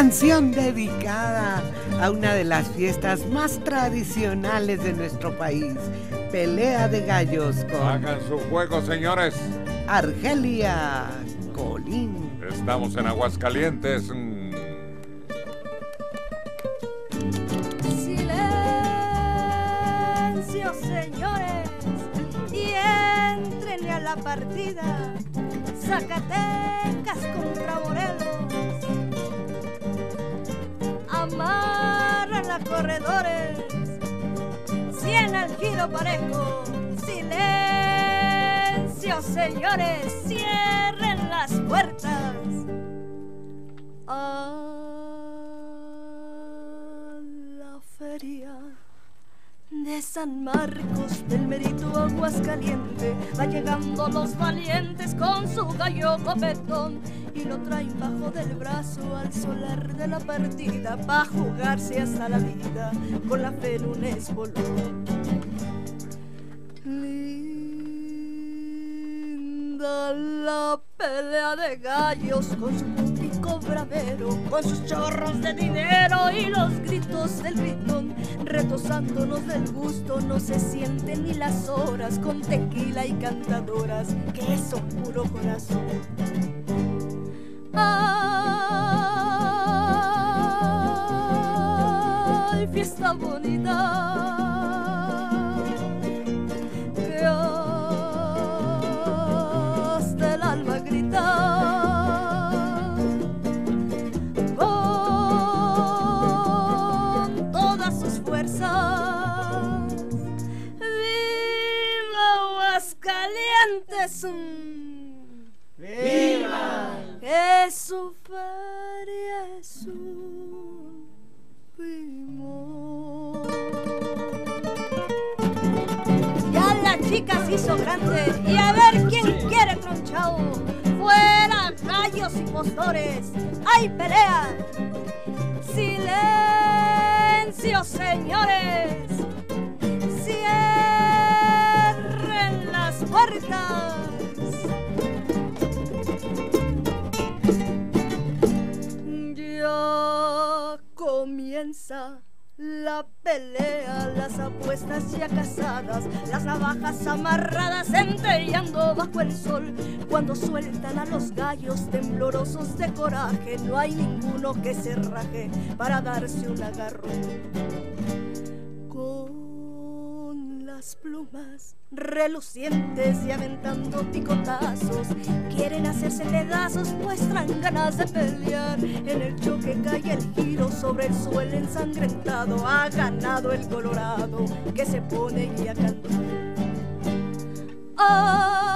canción dedicada a una de las fiestas más tradicionales de nuestro país, Pelea de Gallos con Hagan su juego, señores. Argelia Colín. Estamos en Aguascalientes. Mm. Silencio, señores, y entren a la partida. Zacatecas contra Morelos. Amarran a corredores. Cien al giro parejo. Silencio, señores, cierren las puertas. A la feria de San Marcos del Merito Aguascaliente va llegando los valientes con su gallo copetón y lo traen bajo del brazo al solar de la partida pa' jugarse hasta la vida con la fe en un espolón. Linda la pelea de gallos con su público bravero, con sus chorros de dinero y los gritos del gritón, retosándonos del gusto, no se sienten ni las horas con tequila y cantadoras que son puro corazón. Fiesta bonita. Que hasta el alma grita. Con todas sus fuerzas. ¡Viva! ¡Viva! Que su feria es un primo. Ya la chica se hizo grande y a ver quién quiere tronchao. Fuera gallos y postores, hay pelea. Silencio, señores. La pelea, las apuestas ya casadas, las navajas amarradas centelleando bajo el sol. Cuando sueltan a los gallos temblorosos de coraje, no hay ninguno que se raje para darse un agarrón. Con las plumas relucientes y aventando picotazos, quieren hacerse pedazos, muestran ganas de pelear. En el choque cae el giro sobre el suelo ensangrentado, ha ganado el colorado que se pone y a cantar. ¡Ay,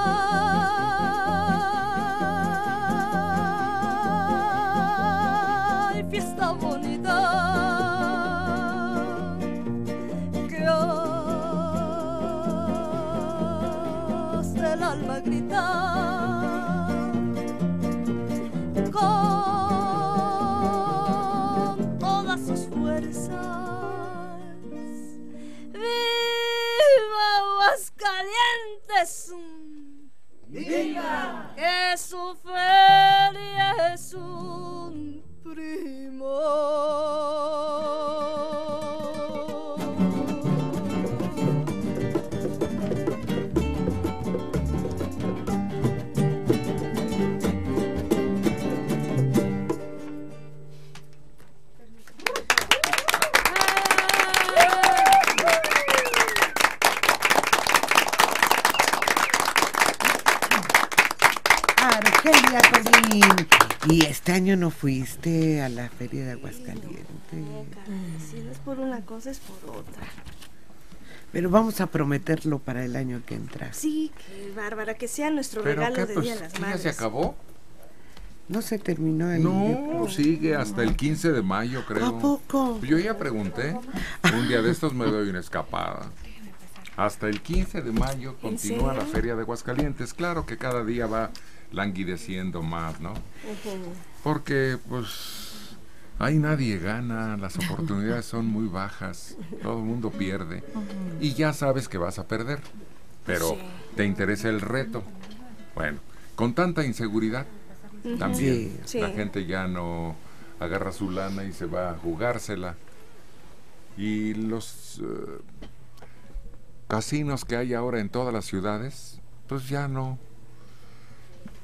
Aguascalientes! ¡Viva! Que su feria es un Argelia Colín. ¿Y este año no fuiste a la feria de Aguascalientes? Si no es por una cosa, es por otra. Pero vamos a prometerlo para el año que entra. Sí, que bárbara, que sea nuestro ¿Pero regalo qué? de Pues, Día de las ¿sí Madres. ¿Ya se acabó? No se terminó el No, sigue hasta el 15 de mayo, creo. ¿A poco? Yo ya pregunté. Un día de estos me doy una escapada. Hasta el 15 de mayo continúa la? Feria de Aguascalientes. Claro que cada día va languideciendo más, ¿no? Porque, pues, ahí nadie gana, las oportunidades son muy bajas, todo el mundo pierde. Y ya sabes que vas a perder, pero Sí. te interesa el reto. Bueno, con tanta inseguridad, también Sí. la Sí. gente ya no agarra su lana y se va a jugársela. Y los eh, casinos que hay ahora en todas las ciudades, pues ya no.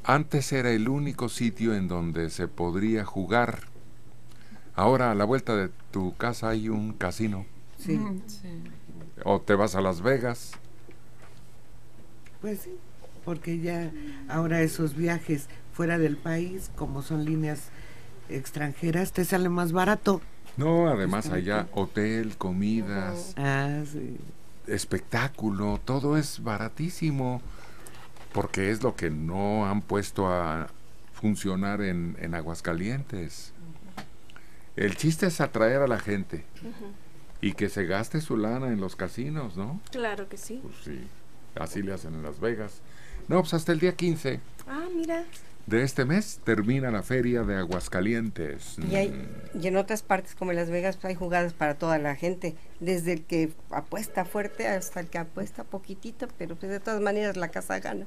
Antes era el único sitio en donde se podría jugar. Ahora a la vuelta de tu casa hay un casino. Sí. O te vas a Las Vegas. Pues sí, porque ya ahora esos viajes fuera del país, como son líneas extranjeras, te sale más barato. No, además allá hotel, comidas, Ah, sí. Espectáculo, todo es baratísimo, porque es lo que no han puesto a funcionar en, en Aguascalientes. El chiste es atraer a la gente y que se gaste su lana en los casinos, ¿no? Claro que sí. Pues sí, así le hacen en Las Vegas. No, pues hasta el día 15 Ah, mira. De este mes termina la feria de Aguascalientes. Y, hay, y en otras partes como Las Vegas pues, hay jugadas para toda la gente, desde el que apuesta fuerte hasta el que apuesta poquitito, pero pues de todas maneras la casa gana.